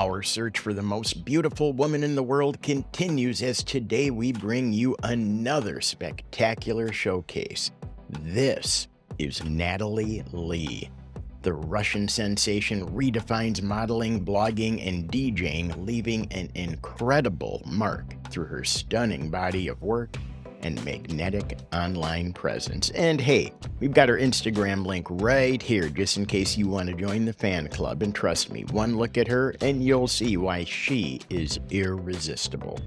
Our search for the most beautiful woman in the world continues as today we bring you another spectacular showcase. This is Natalie Lee. The Russian sensation redefines modeling, blogging, and DJing, leaving an incredible mark through her stunning body of work and magnetic online presence. And hey, we've got our Instagram link right here just in case you want to join the fan club. And trust me, one look at her and you'll see why she is irresistible.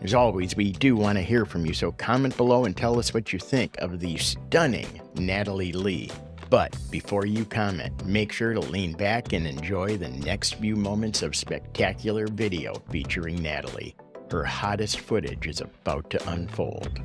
As always, we do want to hear from you, so comment below and tell us what you think of the stunning Natalie Lee. But before you comment, make sure to lean back and enjoy the next few moments of spectacular video featuring Natalie. Her hottest footage is about to unfold.